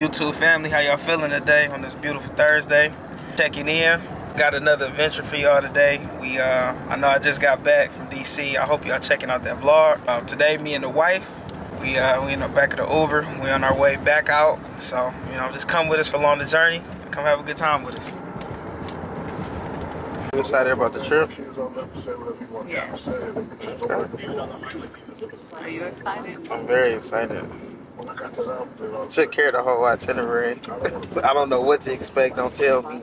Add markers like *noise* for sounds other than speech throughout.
YouTube family, how y'all feeling today on this beautiful Thursday? Checking in. Got another adventure for y'all today. We, uh, I know I just got back from DC. I hope y'all checking out that vlog. Uh, today, me and the wife, we uh, we in the back of the Uber. We on our way back out. So you know, just come with us for along the journey. Come have a good time with us. You excited about the trip? Yes. Are you excited? I'm very excited. Took care of the whole itinerary. *laughs* I don't know what to expect. Don't tell me.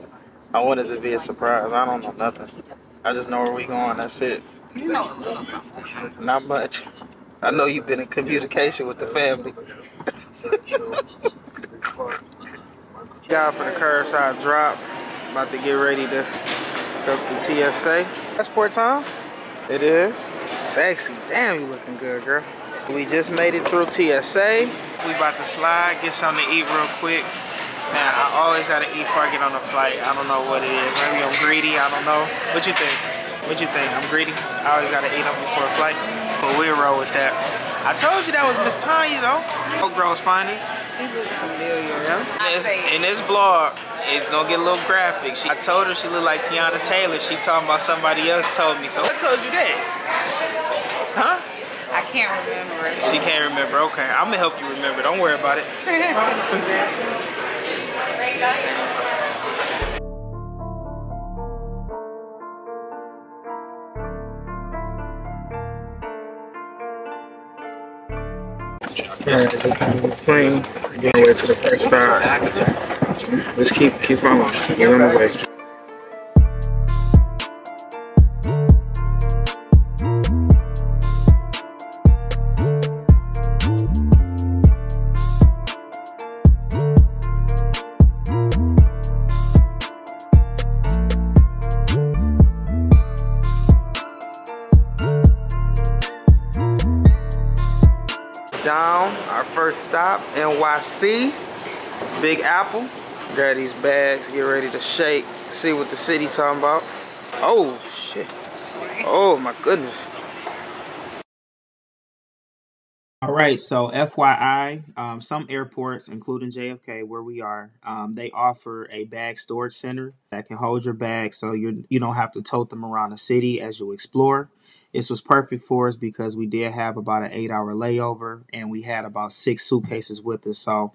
I want it to be a surprise. I don't know nothing. I just know where we going. That's it. You know a little something. Not much. I know you've been in communication with the family. *laughs* Guy for the curbside drop. About to get ready to go to TSA. Passport time? It is. Sexy. Damn, you looking good, girl. We just made it through TSA. We about to slide, get something to eat real quick. Man, I always gotta eat before I get on a flight. I don't know what it is. Maybe I'm greedy. I don't know. What you think? What you think? I'm greedy. I always gotta eat them before a flight. But we'll roll with that. I told you that was Miss Tanya though. Oak Grove's finest. She looks familiar. In this, in this vlog, it's gonna get a little graphic. She, I told her she looked like Teyana Taylor. She talking about somebody else told me. So I told you that. Huh? I can't remember it. She can't remember. Okay, I'm gonna help you remember. Don't worry about it. Alright, just got on the plane. Getting away to the first stop. Just keep keep following. Get on the way. Down. Our first stop, NYC. Big Apple. Grab these bags, get ready to shake. See what the city talking about. Oh, shit. Oh, my goodness. All right, so FYI, um, some airports, including JFK, where we are, um, they offer a bag storage center that can hold your bags, so you you don't have to tote them around the city as you explore. This was perfect for us because we did have about an eight-hour layover, and we had about six suitcases with us. So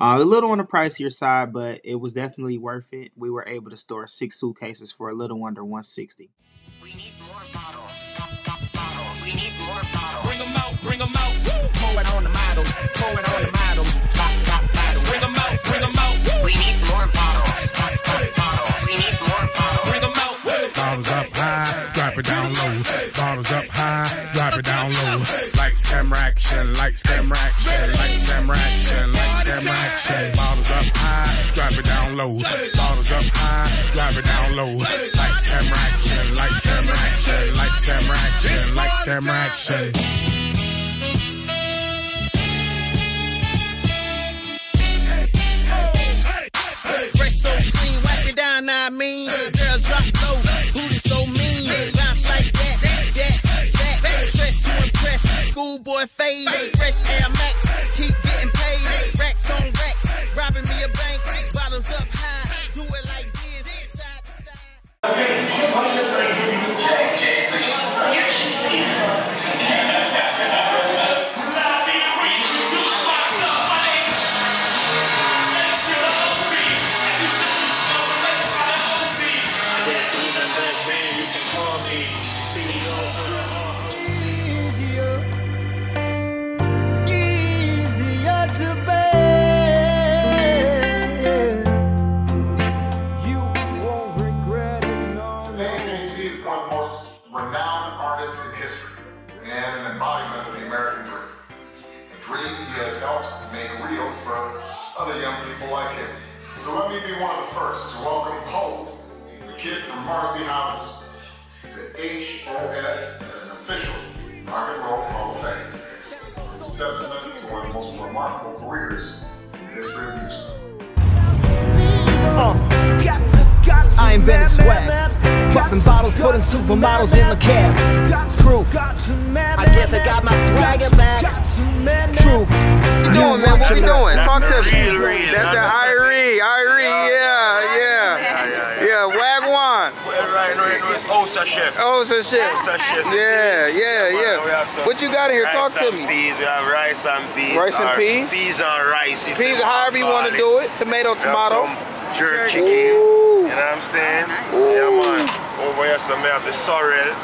uh, a little on the pricier side, but it was definitely worth it. We were able to store six suitcases for a little under 160. We need more bottles. Bottles. We need more bottles. Bring them out, bring them out. Action. Bottles up high, drop it down low. Bottles up high, drop it down low. Like scammer action, like scammer action, like scammer action, like scammer action. Fresh so clean, wipe it down, I mean. Girl, drop low, booty so mean. Bounce like that, that, that. Dress to impress, schoolboy fade. Fresh Air Max, robbing me a bank. Renowned artists in history and an embodiment of the American dream. A dream he has helped make real for other young people like him. So let me be one of the first to welcome Hov, the kid from Marcy Houses, to HOF as an official Rock and Roll Hall of Fame. It's a testament to one of the most remarkable careers in the history of music. I invented swag. Popping bottles, putting supermodels in the cab. Proof. I guess I got my swagger back. Truth. doing, man? What we doing? Talk to me. real, real. That's the That's the- Irie, Irie, yeah, yeah. yeah, Yeah, Wagwan. Well, right now, it's Osa Chef. Oh, so shit. Osa Chef. Yeah, yeah, yeah. What you got in here? Talk to me. Peas. We have rice and peas. Rice and peas? Peas and rice. Peas, however you want to do it. Tomato, tomato. some jerk chicken. You know what I'm saying? Yeah, man. Over here, so we have the sorrel.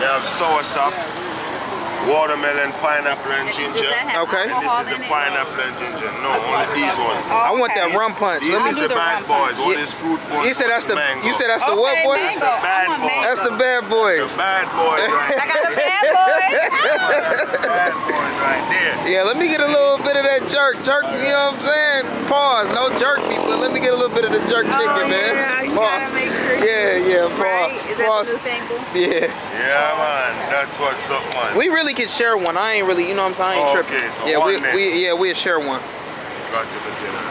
We have soursop, watermelon, pineapple, and ginger. Okay. And this is the pineapple and ginger. No, only these ones. I want that rum punch. These Let me is the the bad boys. punch. One Yeah. is fruit punch. You said that's the mango. you said that's the what Okay, boys? That's the bad I want boys. That's the bad boys. The bad boys right I got the bad boy. *laughs* Bad boys right there. Yeah, let me get a little bit of that jerk. Jerk, you know what I'm saying? Pause. No jerk me, but let me get a little bit of the jerk chicken, Oh, man. yeah, you Pause. gotta make sure. Yeah, yeah, Right? pause. Is that Pause. the new fangle? Yeah. Yeah, man. That's what's up, man. We really could share one. I ain't really, you know what I'm saying? I ain't Oh, tripping. okay, so yeah, we, one then. we yeah, we'll share one. Got you the dinner.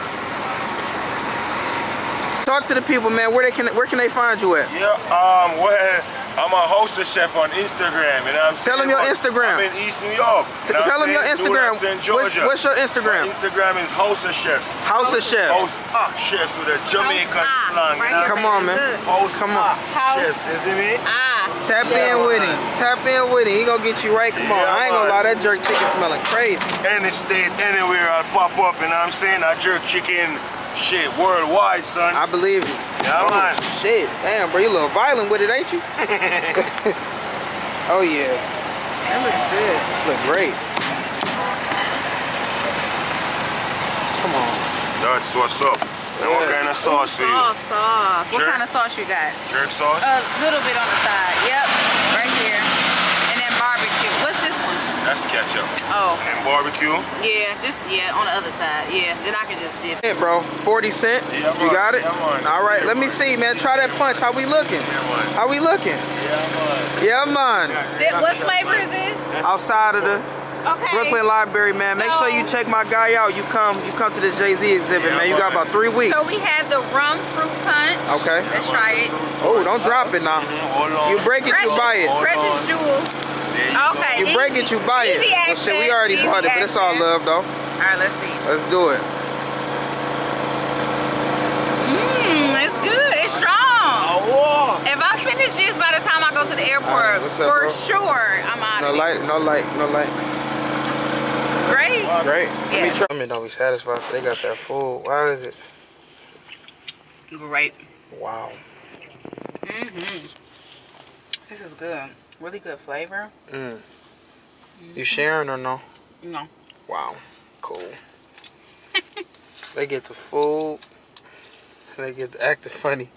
Talk to the people, man. Where they can where can they find you at? Yeah, um, well, I'm a hostess chef on Instagram, and I'm Tell them saying, your but Instagram. I'm in East New York. T- tell them your Instagram. Dulac, St. What's, what's your My Instagram? Instagram is House of Chefs. House of Chefs. House of Chefs with a Jamaican slang. right you Come on, man. Look. House Come on. House. Chefs, you see me? Ah. Tap in with him. Tap in with him. He gonna get you right. Come on. I ain't gonna lie, that jerk chicken smelling crazy. Any state, anywhere, I'll pop up, and I'm saying I jerk chicken shit worldwide, son. I believe you. Yeah, oh, man. shit. Damn, bro, you a little violent with it, ain't you? *laughs* oh yeah. That looks good. Look great. Come on. That's what's up. And what kind of sauce for you? Sauce, sauce. What kind of sauce you got? Jerk sauce? A little bit on the side. Yep. Right here. And then barbecue. What's this one? That's ketchup. Oh. And barbecue? Yeah, just yeah, on the other side. Yeah. Then I can just dip. Yeah, bro. 40 cent. Yeah, you man. got it? Yeah. All right, Yeah, let me see, man. Try that punch. How we looking? Yeah, man. How we looking? Yeah, man. Th- What flavor is this? Outside of the Okay. Brooklyn Library, man. Make sure you check my guy out. You come, you come to this Jay Z exhibit, Yeah, man. You got about three weeks. So we have the rum fruit punch. Okay. Let's try it. Oh, don't drop it now. Hold on. You break it, you buy it. Precious jewel. There you go. Okay. You break it, you buy it. Easy Well, access. shit, we already easy bought it, but it's all love, though. All right, let's see. Let's do it. Mmm, it's good. It's strong. If I finish this by the time I go to the airport, All right, what's up, for bro? sure, I'm out No of light, no light, no light. here. Great. Great. Let me Yes. try. Women don't be satisfied till they got that food. Why is it? Great. Wow. Mm-hmm. This is good. Really good flavor. Mm. You sharing or no? No. Wow. Cool. *laughs* they get the food. They get the acting funny.